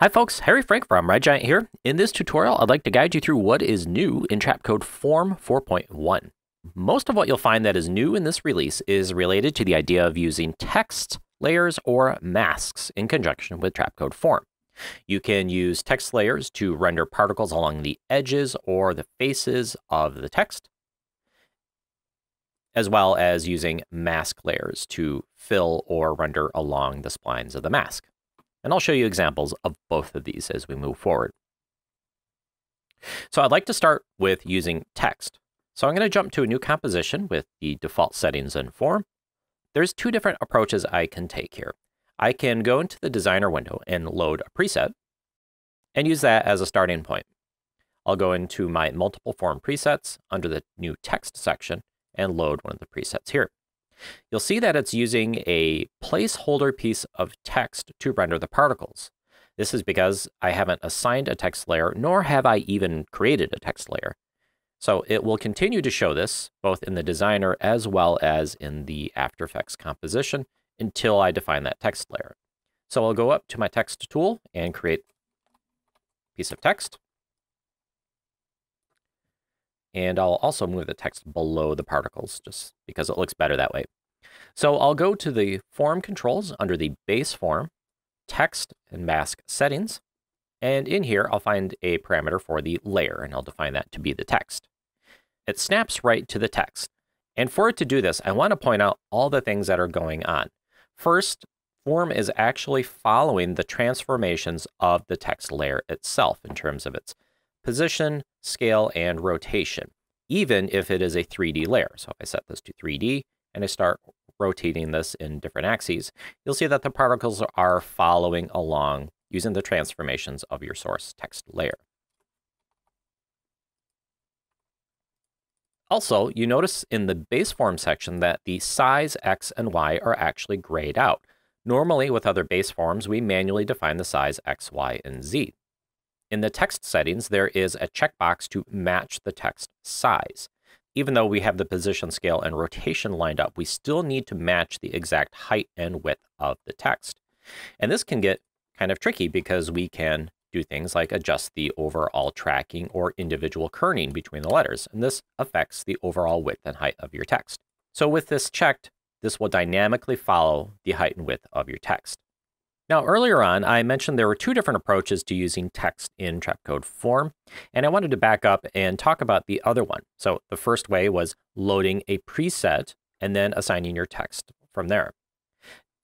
Hi folks, Harry Frank from Red Giant here. In this tutorial, I'd like to guide you through what is new in Trapcode Form 4.1. Most of what you'll find that is new in this release is related to the idea of using text, layers, or masks in conjunction with Trapcode Form. You can use text layers to render particles along the edges or the faces of the text, as well as using mask layers to fill or render along the splines of the mask. And I'll show you examples of both of these as we move forward. So I'd like to start with using text. So I'm going to jump to a new composition with the default settings and form. There's two different approaches I can take here. I can go into the designer window and load a preset and use that as a starting point. I'll go into my multiple form presets under the new text section and load one of the presets here. You'll see that it's using a placeholder piece of text to render the particles. This is because I haven't assigned a text layer, nor have I even created a text layer. So it will continue to show this both in the designer as well as in the After Effects composition until I define that text layer. So I'll go up to my text tool and create a piece of text. And I'll also move the text below the particles just because it looks better that way. So I'll go to the form controls under the base form, text and mask settings. And in here, I'll find a parameter for the layer, and I'll define that to be the text. It snaps right to the text. And for it to do this, I want to point out all the things that are going on. First, form is actually following the transformations of the text layer itself in terms of its position, scale, and rotation, even if it is a 3D layer. So if I set this to 3D and I start rotating this in different axes, you'll see that the particles are following along using the transformations of your source text layer. Also, you notice in the base form section that the size X and Y are actually grayed out. Normally, with other base forms, we manually define the size X, Y, and Z. In the text settings, there is a checkbox to match the text size. Even though we have the position, scale, and rotation lined up, we still need to match the exact height and width of the text. And this can get kind of tricky because we can do things like adjust the overall tracking or individual kerning between the letters, and this affects the overall width and height of your text. So with this checked, this will dynamically follow the height and width of your text. Now, earlier on, I mentioned there were two different approaches to using text in Trapcode form, and I wanted to back up and talk about the other one. So the first way was loading a preset and then assigning your text from there.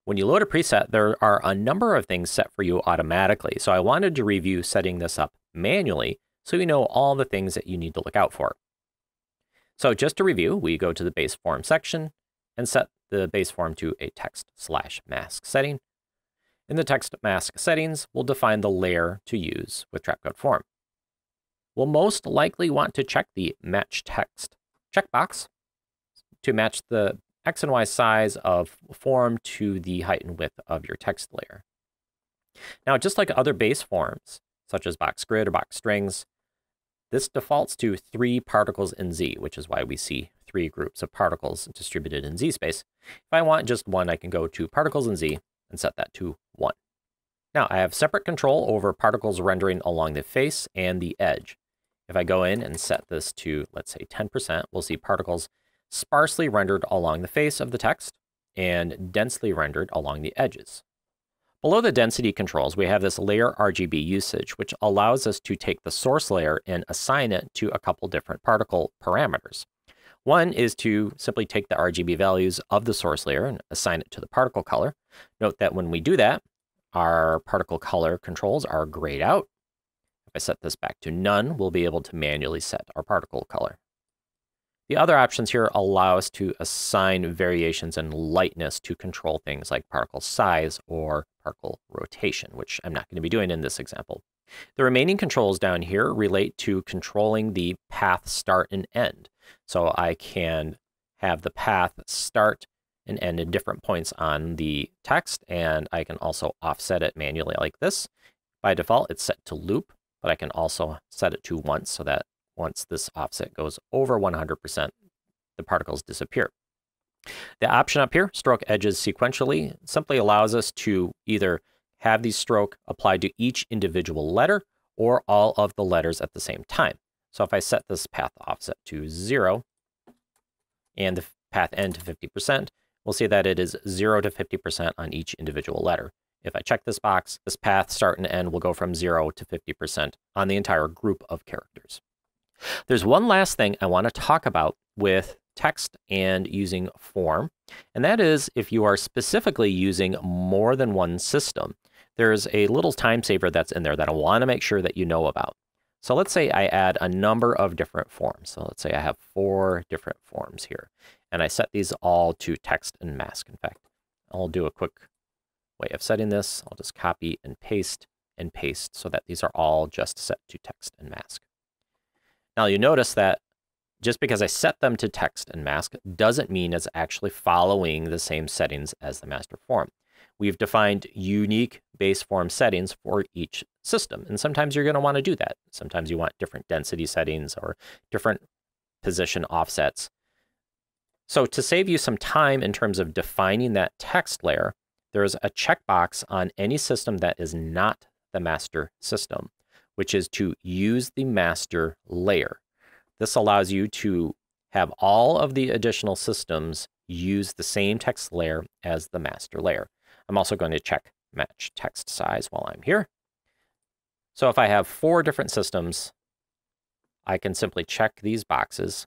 When you load a preset, there are a number of things set for you automatically. So I wanted to review setting this up manually so you know all the things that you need to look out for. So just to review, we go to the base form section and set the base form to a text slash mask setting. In the text mask settings, we'll define the layer to use with Trapcode form. We'll most likely want to check the match text checkbox to match the X and Y size of form to the height and width of your text layer. Now, just like other base forms, such as box grid or box strings, this defaults to three particles in Z, which is why we see three groups of particles distributed in Z space. If I want just one, I can go to particles in Z and set that to 1. Now, I have separate control over particles rendering along the face and the edge. If I go in and set this to, let's say, 10%, we'll see particles sparsely rendered along the face of the text and densely rendered along the edges. Below the density controls, we have this layer RGB usage, which allows us to take the source layer and assign it to a couple different particle parameters. One is to simply take the RGB values of the source layer and assign it to the particle color. Note that when we do that, our particle color controls are grayed out. If I set this back to none, we'll be able to manually set our particle color. The other options here allow us to assign variations in lightness to control things like particle size or particle rotation, which I'm not going to be doing in this example. The remaining controls down here relate to controlling the path start and end. So I can have the path start and end in different points on the text, and I can also offset it manually like this. By default, it's set to loop, but I can also set it to once so that once this offset goes over 100%, the particles disappear. The option up here, stroke edges sequentially, simply allows us to either have the stroke applied to each individual letter or all of the letters at the same time. So if I set this path offset to 0 and the path end to 50%, we'll see that it is 0 to 50% on each individual letter. If I check this box, this path start and end will go from 0 to 50% on the entire group of characters. There's one last thing I want to talk about with text and using form, and that is if you are specifically using more than one system, there's a little time saver that's in there that I want to make sure that you know about. So let's say I add a number of different forms. So let's say I have four different forms here, and I set these all to text and mask. In fact, I'll do a quick way of setting this. I'll just copy and paste and paste so that these are all just set to text and mask. Now you notice that just because I set them to text and mask doesn't mean it's actually following the same settings as the master form. We've defined unique base form settings for each system. And sometimes you're going to want to do that. Sometimes you want different density settings or different position offsets. So to save you some time in terms of defining that text layer, there's a checkbox on any system that is not the master system which is to use the master layer. This allows you to have all of the additional systems use the same text layer as the master layer. I'm also going to check match text size while I'm here. So if I have four different systems, I can simply check these boxes.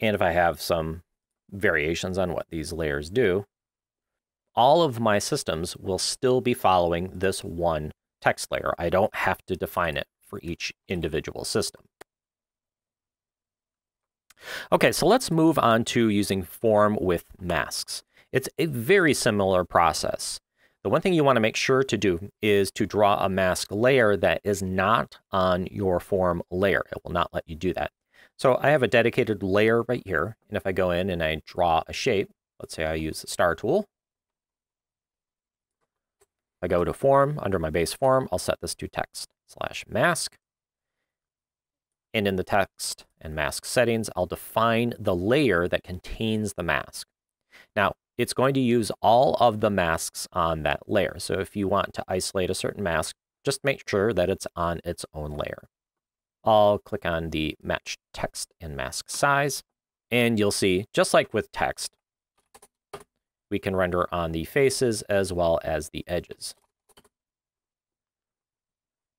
And if I have some variations on what these layers do, all of my systems will still be following this one text layer. I don't have to define it for each individual system. Okay, so let's move on to using form with masks. It's a very similar process. The one thing you want to make sure to do is to draw a mask layer that is not on your form layer. It will not let you do that. So I have a dedicated layer right here. And if I go in and I draw a shape, let's say I use the star tool, I go to form, under my base form, I'll set this to text slash mask. And in the text and mask settings, I'll define the layer that contains the mask. Now, it's going to use all of the masks on that layer. So if you want to isolate a certain mask, just make sure that it's on its own layer. I'll click on the match text and mask size, and you'll see, just like with text, we can render on the faces as well as the edges.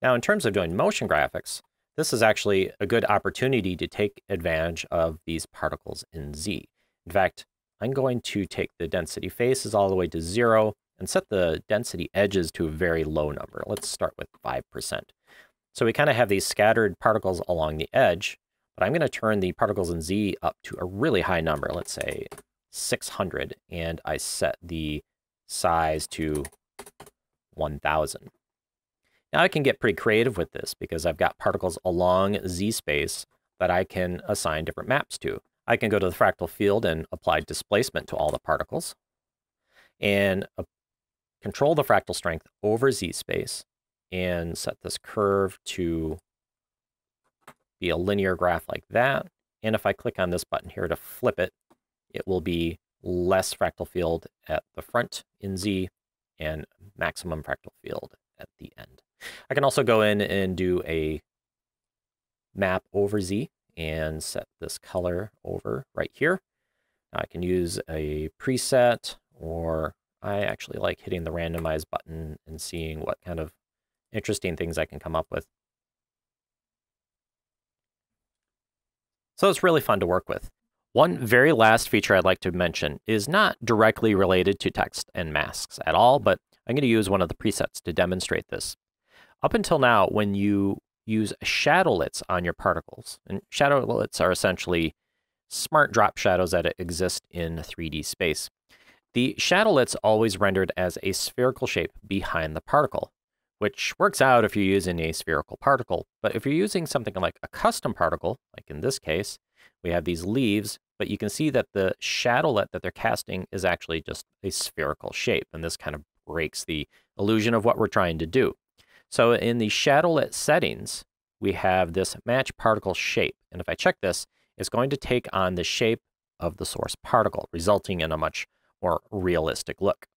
Now, in terms of doing motion graphics, this is actually a good opportunity to take advantage of these particles in Z. In fact, I'm going to take the density faces all the way to zero and set the density edges to a very low number. Let's start with 5%. So we kind of have these scattered particles along the edge, but I'm going to turn the particles in Z up to a really high number. Let's say 600 and I set the size to 1000. Now I can get pretty creative with this because I've got particles along Z space that I can assign different maps to. I can go to the fractal field and apply displacement to all the particles and control the fractal strength over Z space and set this curve to be a linear graph like that. And if I click on this button here to flip it, it will be less fractal field at the front in Z and maximum fractal field at the end. I can also go in and do a map over Z and set this color over right here. I can use a preset or I actually like hitting the randomize button and seeing what kind of interesting things I can come up with. So it's really fun to work with. One very last feature I'd like to mention is not directly related to text and masks at all, but I'm going to use one of the presets to demonstrate this. Up until now, when you use shadowlets on your particles, and shadowlets are essentially smart drop shadows that exist in 3D space. The shadowlet's always rendered as a spherical shape behind the particle, which works out if you're using a spherical particle. But if you're using something like a custom particle, like in this case, we have these leaves, but you can see that the shadowlet that they're casting is actually just a spherical shape. And this kind of breaks the illusion of what we're trying to do. So in the shadowlet settings, we have this match particle shape. And if I check this, it's going to take on the shape of the source particle, resulting in a much more realistic look.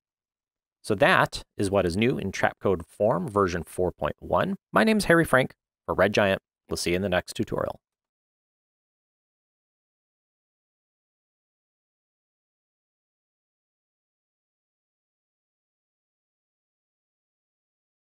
So that is what is new in Trapcode Form version 4.1. My name is Harry Frank for Red Giant. We'll see you in the next tutorial.